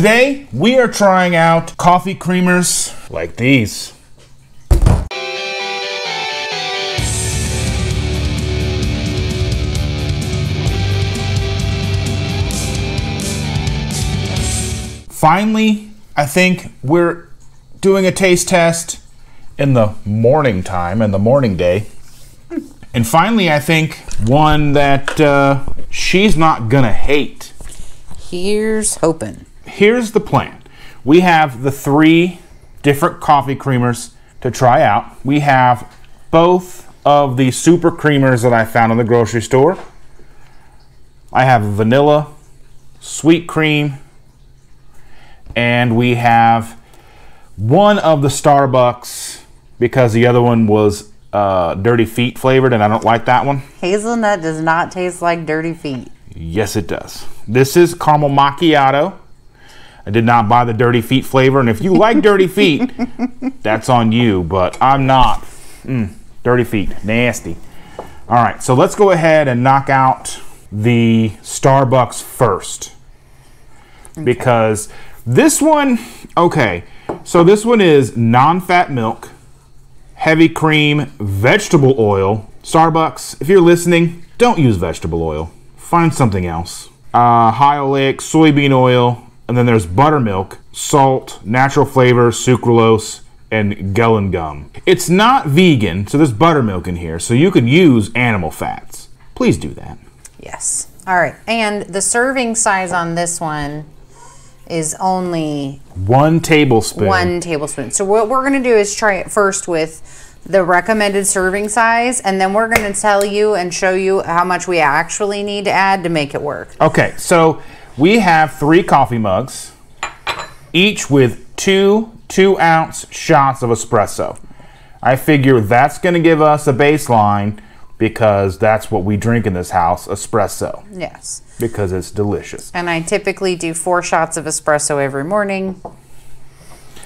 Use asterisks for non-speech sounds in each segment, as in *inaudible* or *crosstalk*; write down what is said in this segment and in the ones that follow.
Today, we are trying out coffee creamers like these. Finally, I think we're doing a taste test in the morning time and the morning day. And finally, I think one that uh, she's not gonna hate. Here's hoping. Here's the plan we have the three different coffee creamers to try out. We have both of the super creamers that I found in the grocery store. I have vanilla, sweet cream, and we have one of the Starbucks because the other one was uh, dirty feet flavored and I don't like that one. Hazelnut does not taste like dirty feet. Yes, it does. This is caramel macchiato. I did not buy the dirty feet flavor, and if you like dirty feet, *laughs* that's on you, but I'm not. Mm, dirty feet, nasty. All right, so let's go ahead and knock out the Starbucks first. Because this one, okay, so this one is non fat milk, heavy cream, vegetable oil. Starbucks, if you're listening, don't use vegetable oil. Find something else. Uh, high oleic soybean oil, and then there's buttermilk, salt, natural flavor, sucralose, and gellan gum. It's not vegan, so there's buttermilk in here, so you could use animal fats. Please do that. Yes. All right. And the serving size on this one is only One tablespoon. one tablespoon. So what we're going to do is try it first with the recommended serving size, and then we're going to tell you and show you how much we actually need to add to make it work. Okay, so we have three coffee mugs, each with two two ounce shots of espresso. I figure that's going to give us a baseline because that's what we drink in this house espresso Yes. because it's delicious. And I typically do four shots of espresso every morning.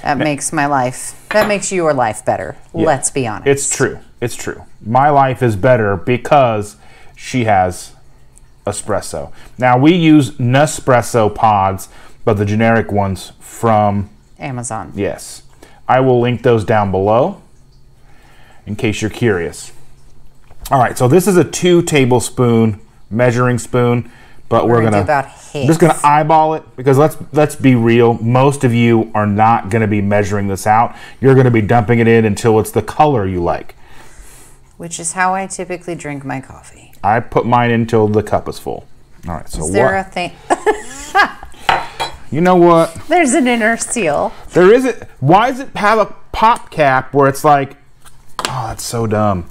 That makes my life, that makes your life better. Let's be honest. It's true. It's true. My life is better because she has espresso. Now we use Nespresso pods, but the generic ones from Amazon. Yes. I will link those down below in case you're curious. All right, so this is a two tablespoon measuring spoon, but we're, We're gonna gonna, do about I'm just gonna eyeball it because let's let's be real. Most of you are not gonna be measuring this out. You're gonna be dumping it in until it's the color you like. Which is how I typically drink my coffee. I put mine until the cup is full. All right, so Is there a thing? you know what? There's an inner seal. There isn't. Why does it have a pop cap where it's like? Oh, that's so dumb.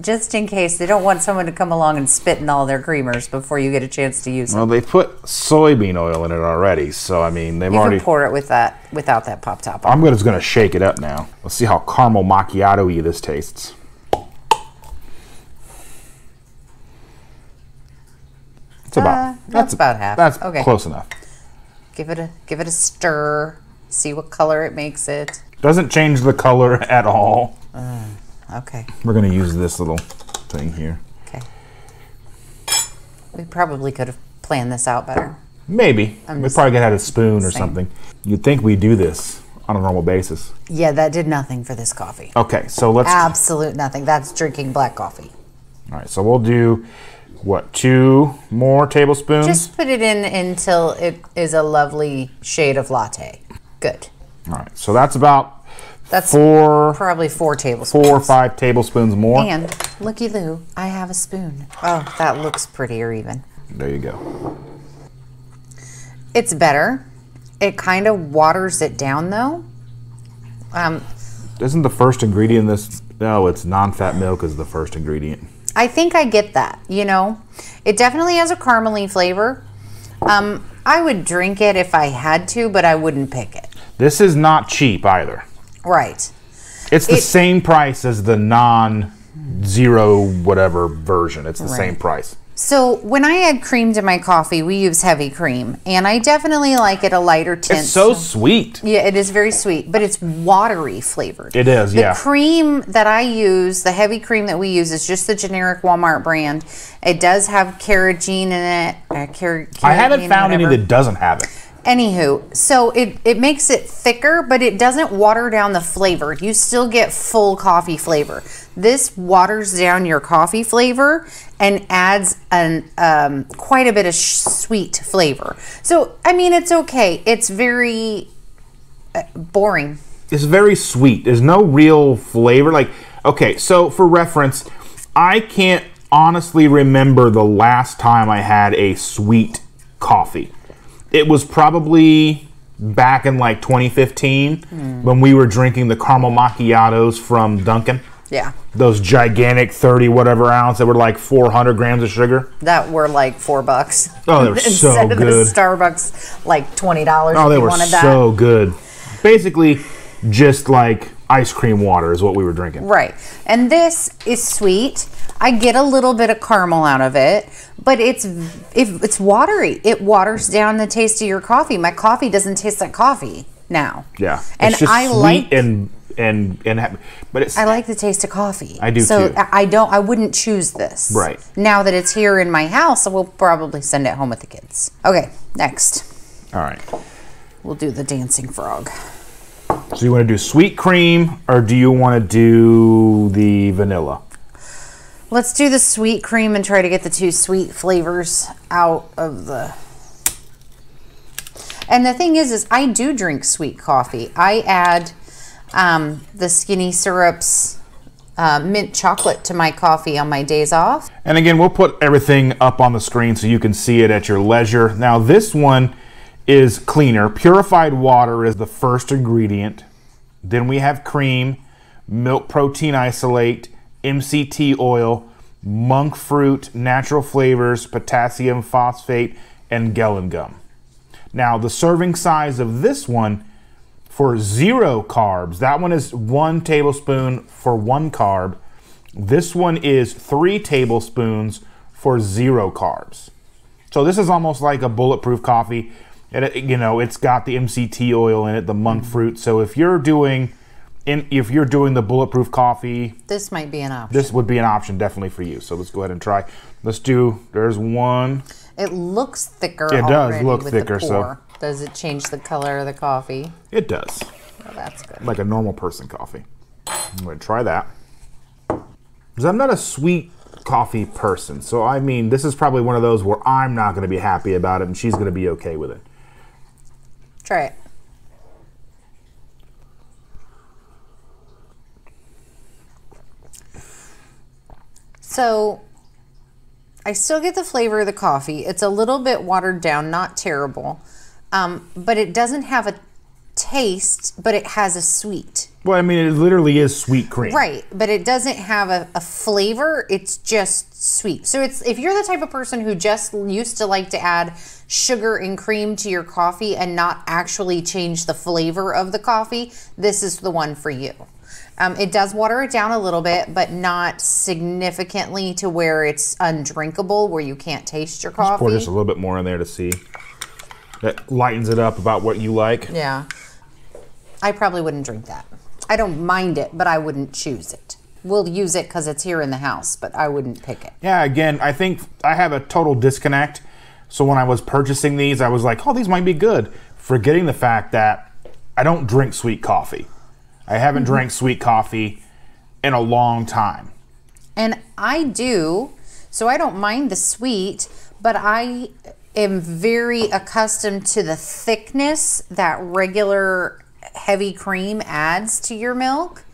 Just in case they don't want someone to come along and spit in all their creamers before you get a chance to use it. Well, they put soybean oil in it already, so I mean they've You already. can pour it with that without that pop top. on. I'm gonna, just gonna shake it up now. Let's see how caramel macchiato-y this tastes. It's about Uh, that's about half. That's Okay. close enough. Give it a give it a stir. See what color it makes it. Doesn't change the color *laughs* at all. Okay. We're gonna use this little thing here. Okay. We probably could have planned this out better. Maybe we probably could have had a spoon or something. You'd think we do this on a normal basis. Yeah, that did nothing for this coffee. Okay, so let's. Absolute nothing. That's drinking black coffee. All right, so we'll do what two more tablespoons? Just put it in until it is a lovely shade of latte. Good. All right, so that's about That's four, probably four tablespoons. four or five tablespoons more. And looky Lou, I have a spoon. Oh, that looks prettier even. There you go. It's better. It kind of waters it down though. Um, Isn't the first ingredient this? No, it's non-fat milk is the first ingredient. I think I get that. You know, it definitely has a caramely flavor. Um, I would drink it if I had to, but I wouldn't pick it. This is not cheap either. Right. It's the It- same price as the non-zero whatever version. It's the same price. So when I add cream to my coffee, we use heavy cream, and I definitely like it a lighter tint. It's so sweet. Yeah, it is very sweet, but it's watery flavored. It is, the yeah. The cream that I use, the heavy cream that we use, is just the generic Walmart brand. It does have carrageenan in it. Uh, car- I haven't found any that doesn't have it. Anywho, so it, it makes it thicker, but it doesn't water down the flavor. You still get full coffee flavor. This waters down your coffee flavor and adds an um, quite a bit of sweet flavor. So I mean, it's okay. It's very uh, boring. It's very sweet. There's no real flavor. Like, okay, so for reference, I can't honestly remember the last time I had a sweet coffee. It was probably back in like 2015 hmm. when we were drinking the caramel macchiatos from Dunkin'. Yeah, Those gigantic 30 whatever ounce that were like 400 grams of sugar. that were like four bucks. Oh, they *laughs* were so Instead of good. the Starbucks, like twenty dollars. Oh, if they you were wanted that. so good. Basically, just like ice cream water is what we were drinking. Right. And this is sweet. I get a little bit of caramel out of it, but it's if it's watery. It waters down the taste of your coffee. My coffee doesn't taste like coffee now. Yeah, And I sweet like and and and but it's I like the taste of coffee. I do so too. I I don't I wouldn't choose this. Right. Now that it's here in my house, I will probably send it home with the kids. Okay, next. all right. We'll do the dancing frog. So you want to do sweet cream or do you want to do the vanilla? Let's do the sweet cream and try to get the two sweet flavors out of the. And the thing is, is I do drink sweet coffee. I add um, the skinny syrups, uh, mint chocolate to my coffee on my days off. And again, we'll put everything up on the screen so you can see it at your leisure. Now, this one is cleaner. Purified water is the first ingredient. Then we have cream, milk protein isolate, MCT oil, monk fruit, natural flavors, potassium phosphate, and gellan gum. Now, the serving size of this one for zero carbs, that one is one tablespoon for one carb. This one is three tablespoons for zero carbs. So this is almost like a bulletproof coffee. And it, you know, it's got the MCT oil in it, the monk fruit. So if you're doing, in, if you're doing the bulletproof coffee, This might be an option. this would be an option definitely for you. So let's go ahead and try. Let's do. There's one. It looks thicker. It does look thicker, so- Does it change the color of the coffee? It does, Well, that's good. like a normal person coffee. I'm gonna try that. Because I'm not a sweet coffee person, so I mean, this is probably one of those where I'm not gonna be happy about it, and she's gonna be okay with it. Try it. So, I still get the flavor of the coffee. It's a little bit watered down, not terrible, um, but it doesn't have a taste, but it has a sweet. Well, I mean, it literally is sweet cream. Right, but it doesn't have a, a flavor. It's just sweet. So it's if you're the type of person who just used to like to add sugar and cream to your coffee and not actually change the flavor of the coffee, this is the one for you. Um, it does water it down a little bit, but not significantly to where it's undrinkable, where you can't taste your coffee. Pour just a little bit more in there to see. That lightens it up about what you like. Yeah. I probably wouldn't drink that. I don't mind it, but I wouldn't choose it. We'll use it because it's here in the house, but I wouldn't pick it. Yeah, again, I think I have a total disconnect. So when I was purchasing these, I was like, oh, these might be good, forgetting the fact that I don't drink sweet coffee. I haven't drank sweet coffee in a long time. And I do, so I don't mind the sweet, but I am very accustomed to the thickness that regular heavy cream adds to your milk.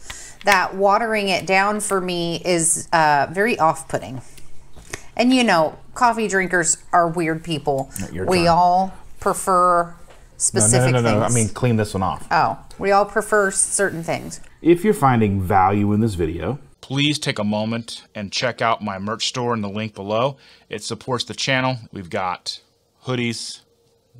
That watering it down for me is uh, very off putting. And you know, coffee drinkers are weird people. We all prefer specific no, no, no, no. I mean, clean this one off. oh, we all prefer certain things. If you're finding value in this video, please take a moment and check out my merch store in the link below. It supports the channel. We've got hoodies,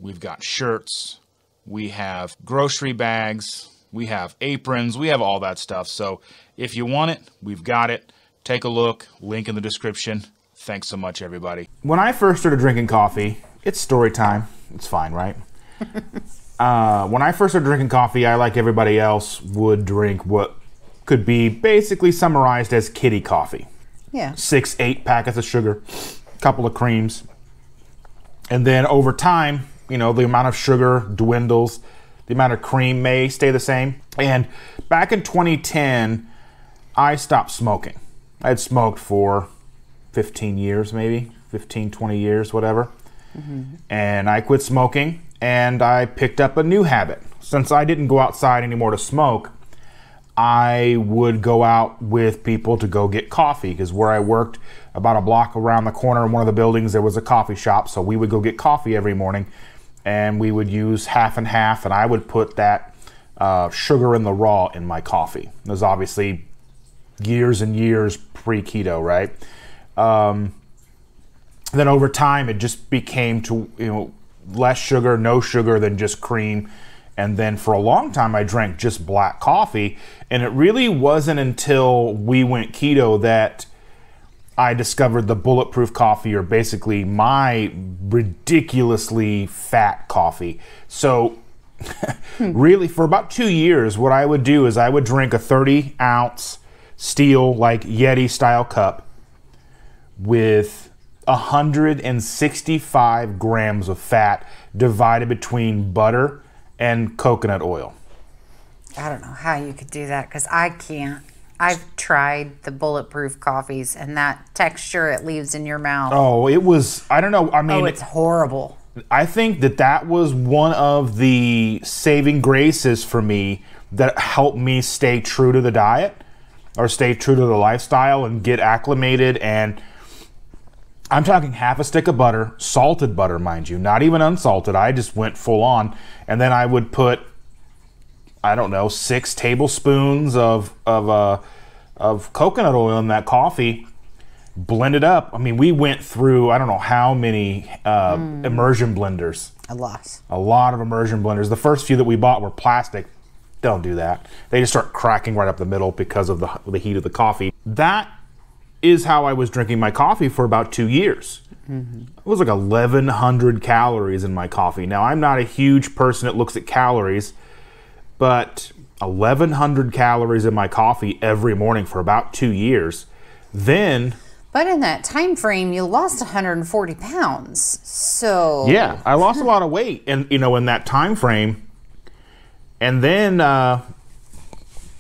we've got shirts, we have grocery bags, we have aprons, we have all that stuff. So if you want it, we've got it. Take a look, link in the description. Thanks so much, everybody. when I first started drinking coffee, it's story time. It's fine, right? *laughs* uh, when I first started drinking coffee, I, like everybody else, would drink what could be basically summarized as kitty coffee. Yeah. Six, eight packets of sugar, a couple of creams. And then over time, you know, the amount of sugar dwindles, the amount of cream may stay the same. And back in 2010, I stopped smoking. I had smoked for 15 years, maybe 15, 20 years, whatever. And I quit smoking and I picked up a new habit. Since I didn't go outside anymore to smoke, I would go out with people to go get coffee because where I worked, about a block around the corner in one of the buildings, there was a coffee shop. So we would go get coffee every morning and we would use half and half, and I would put that uh, sugar in the raw in my coffee. It was obviously years and years pre keto, right? Um, then over time, it just became to you know less sugar, no sugar than just cream. And then for a long time, I drank just black coffee. And it really wasn't until we went keto that I discovered the bulletproof coffee, or basically my ridiculously fat coffee. So, *laughs* really, for about two years, what I would do is I would drink a 30 ounce steel, like Yeti style cup with 165 grams of fat divided between butter and coconut oil. I don't know how you could do that because I can't. I've tried the bulletproof coffees and that texture it leaves in your mouth. Oh, it was, I don't know. I mean, oh, it's horrible. I think that that was one of the saving graces for me that helped me stay true to the diet or stay true to the lifestyle and get acclimated. And I'm talking half a stick of butter, salted butter, mind you, not even unsalted. I just went full on. And then I would put, I don't know, six tablespoons of, of, uh, of coconut oil in that coffee blend it up. I mean, we went through I don't know how many uh, immersion blenders, A lot. a lot of immersion blenders. The first few that we bought were plastic. Don't do that. They just start cracking right up the middle because of the, the heat of the coffee. That is how I was drinking my coffee for about two years. It was like 1,100 calories in my coffee. Now, I'm not a huge person that looks at calories, but 1,100 calories in my coffee every morning for about two years. Then But in that time frame, you lost 140 pounds. So Yeah, I lost a lot of weight, and you know, in that time frame. And then uh,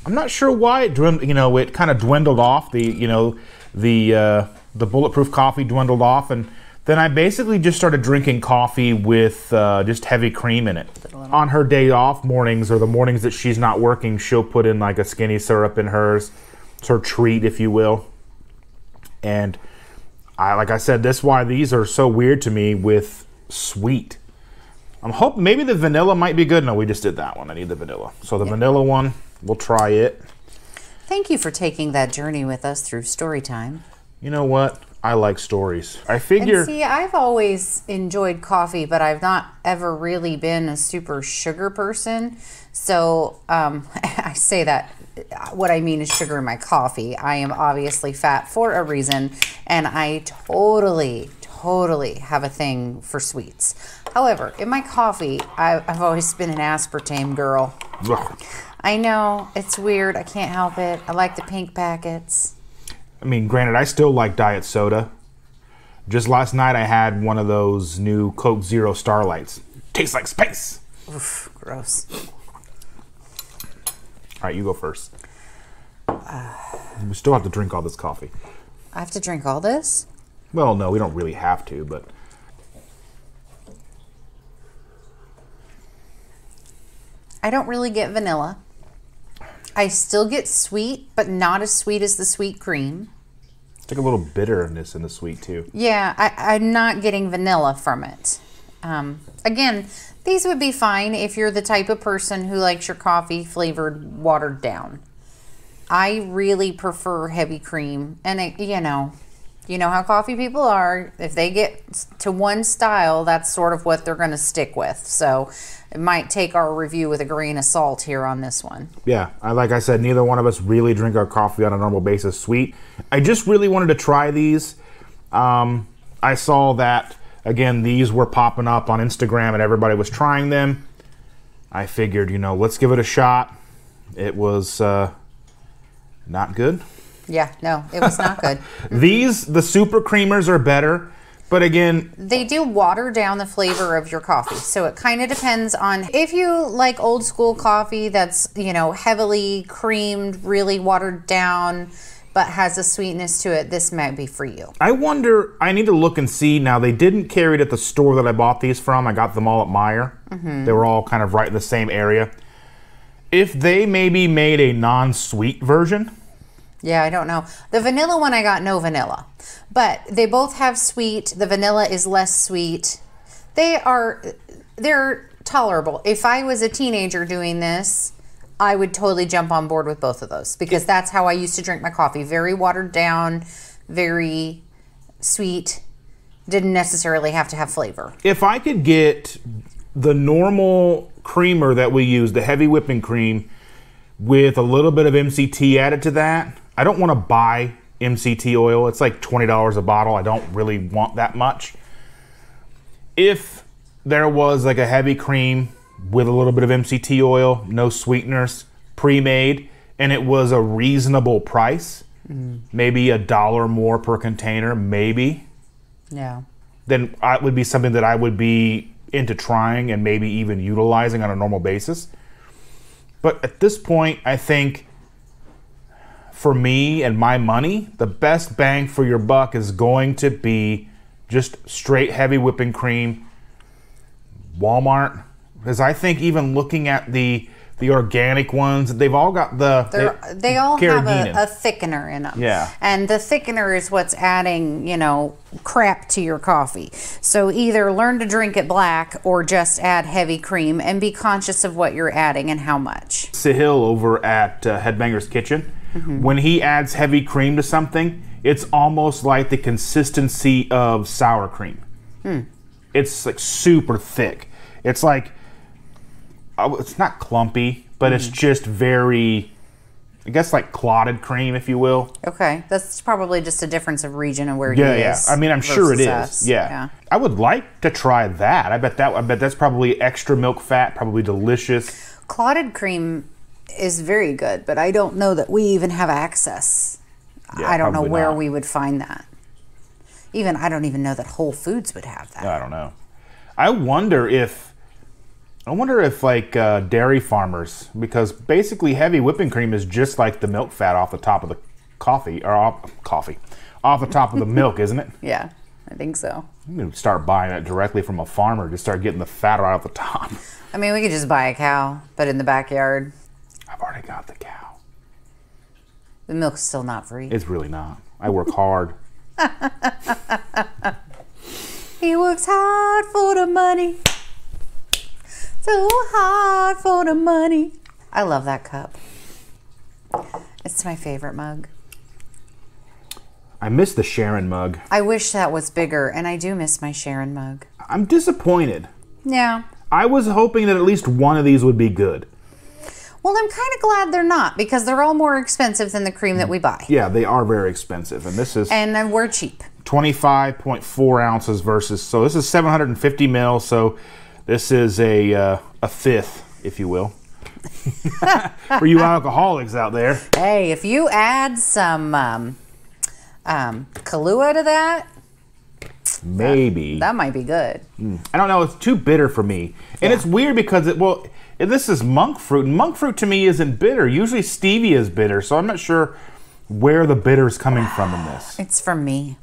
I'm not sure why it. You know, it kind of dwindled off. The you know the uh, the bulletproof coffee dwindled off, and then I basically just started drinking coffee with uh, just heavy cream in it. On her day off mornings or the mornings that she's not working, she'll put in like a skinny syrup in hers. It's her treat, if you will. And I, like I said, that's why these are so weird to me with sweet. I'm hoping maybe the vanilla might be good. No, we just did that one. I need the vanilla. So the vanilla one, we'll try it. Thank you for taking that journey with us through story time. You know what? I like stories. I And figure. see, I've always enjoyed coffee, but I've not ever really been a super sugar person. So um, *laughs* I say that what I mean is sugar in my coffee. I am obviously fat for a reason, and I totally, totally have a thing for sweets. However, in my coffee, I've always been an aspartame girl. I know it's weird. I can't help it. I like the pink packets. I mean, granted, I still like diet soda. Just last night, I had one of those new Coke Zero Starlights. Tastes like space. Oof, gross. All right, you go first. We still have to drink all this coffee. I have to drink all this? Well, no, we don't really have to, but I don't really get vanilla. I still get sweet, but not as sweet as the sweet cream. it's like a little bitterness in the sweet too. Yeah, I, I'm not getting vanilla from it. Um, again, these would be fine if you're the type of person who likes your coffee flavored watered down. I really prefer heavy cream, and it, you know, you know how coffee people are. If they get to one style, that's sort of what they're going to stick with. So it might take our review with a grain of salt here on this one. Yeah, I, like I said, neither one of us really drink our coffee on a normal basis sweet. I just really wanted to try these. Um, I saw that again; these were popping up on Instagram, and everybody was trying them. I figured, you know, let's give it a shot. It was uh, not good. Yeah, no, it was not good. *laughs* These, the super creamers are better, But again, They do water down the flavor of your coffee. So it kind of depends on if you like old school coffee that's, you know, heavily creamed, really watered down, but has a sweetness to it, this might be for you. I wonder. I need to look and see. Now they didn't carry it at the store that I bought these from. I got them all at Meijer. Mm-hmm. They were all kind of right in the same area. If they maybe made a non-sweet version, Yeah, I don't know. The vanilla one I got no vanilla. But they both have sweet. The vanilla is less sweet. They are they're tolerable. If I was a teenager doing this, I would totally jump on board with both of those because that's how I used to drink my coffee. Very watered down, very sweet. Didn't necessarily have to have flavor. if I could get the normal creamer that we use, the heavy whipping cream, with a little bit of MCT added to that, I don't want to buy MCT oil. It's like $20 a bottle. I don't really want that much. If there was like a heavy cream with a little bit of MCT oil, no sweeteners, pre made, and it was a reasonable price, mm. maybe a dollar more per container, maybe Yeah. then it would be something that I would be into trying and maybe even utilizing on a normal basis. But at this point, I think for me and my money, the best bang for your buck is going to be just straight heavy whipping cream, Walmart. Because I think even looking at the the organic ones, they've all got the They're, they all have a, a thickener in them. Yeah. And the thickener is what's adding, you know, crap to your coffee. So either learn to drink it black or just add heavy cream and be conscious of what you're adding and how much. Sahil over at uh, Headbangers Kitchen, Mm-hmm. when he adds heavy cream to something, it's almost like the consistency of sour cream. Hmm. It's like super thick. It's like oh, it's not clumpy, but it's mm-hmm. just very, I guess, like clotted cream, if you will. Okay. That's probably just a difference of region and where Yeah, he yeah. I mean, I'm sure it is. is. Yeah. I would like to try that. I bet that. I bet that's probably extra milk fat, probably delicious. Clotted cream is very good, but I don't know that we even have access. Yeah, I don't know where not. we would find that. Even I don't even know that Whole Foods would have that. I don't know. I wonder if I wonder if like uh, dairy farmers, because basically heavy whipping cream is just like the milk fat off the top of the coffee or off coffee, off the top of the milk, isn't it? *laughs* Yeah, I think so. You can start buying it directly from a farmer. Just start getting the fat right off the top. I mean, we could just buy a cow, but in the backyard, I've already got the cow. the milk's still not free. It's really not. I work hard. *laughs* He works hard for the money. So hard for the money. I love that cup. It's my favorite mug. I miss the Sharon mug. I wish that was bigger, and I do miss my Sharon mug. I'm disappointed. Yeah. I was hoping that at least one of these would be good. Well, I'm kind of glad they're not because they're all more expensive than the cream that we buy. Yeah, they are very expensive, and this is And uh, we're cheap. 25.4 ounces versus so this is 750 mil so this is a uh, a fifth if you will *laughs* for you alcoholics out there Hey, if you add some um, um, Kahlua to that, maybe that might be good. i don't know it's too bitter for me and it's weird because it well this is monk fruit and monk fruit to me isn't bitter usually stevia is bitter so i'm not sure where the bitter is coming from in this It's from me.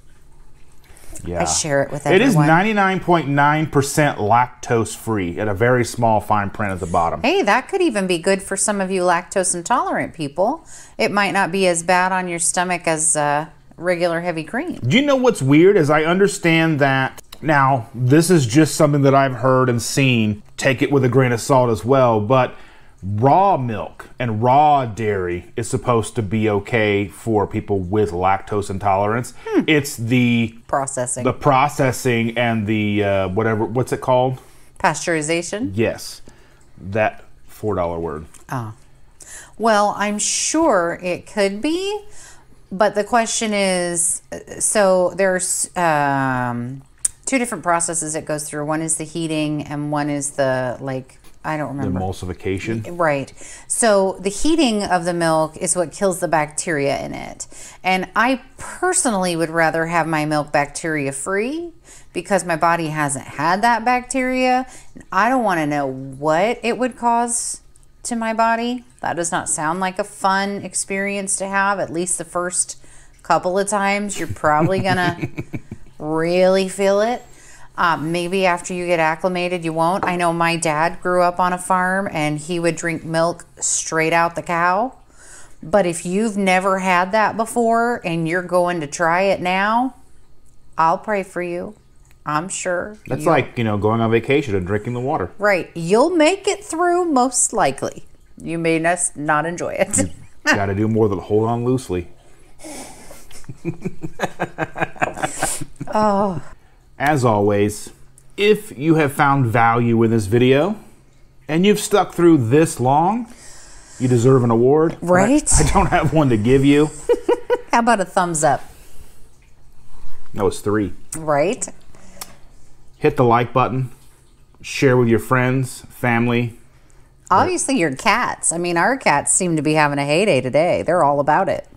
yeah I share it with everyone. It is 99.9% lactose free at a very small fine print at the bottom Hey, that could even be good for some of you lactose intolerant people. It might not be as bad on your stomach as uh, regular heavy cream. Do you know what's weird? Is I understand that now this is just something that I've heard and seen. Take it with a grain of salt as well, but raw milk and raw dairy is supposed to be okay for people with lactose intolerance. It's the Processing. the processing and the uh, whatever what's it called? Pasteurization. Yes, that four dollar word. Ah, Well, I'm sure it could be, but the question is uh, so there's um, two different processes it goes through. One is the heating, and one is the like I don't remember. Emulsification. Right. So the heating of the milk is what kills the bacteria in it. And I personally would rather have my milk bacteria free because my body hasn't had that bacteria. I don't want to know what it would cause to my body. That does not sound like a fun experience to have. At least the first couple of times, you're probably going *laughs* to really feel it. Um, maybe after you get acclimated, you won't. I know my dad grew up on a farm and he would drink milk straight out the cow. But if you've never had that before and you're going to try it now, I'll pray for you. I'm sure. That's like, you know, going on vacation and drinking the water. Right. You'll make it through most likely. You may not not enjoy it. you Got to do more than hold on loosely. *laughs* oh, *laughs* As always, if you have found value in this video and you've stuck through this long, you deserve an award. But I- Right. I, don't have one to give you. *laughs* how about a thumbs up? That was three. Right? Hit the like button, share with your friends, family. Obviously, your cats. I mean, our cats seem to be having a heyday today. They're all about it.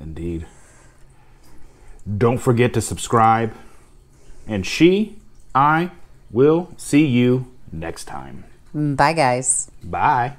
Indeed. Don't forget to subscribe. And she, I, will see you next time. Bye, guys. Bye.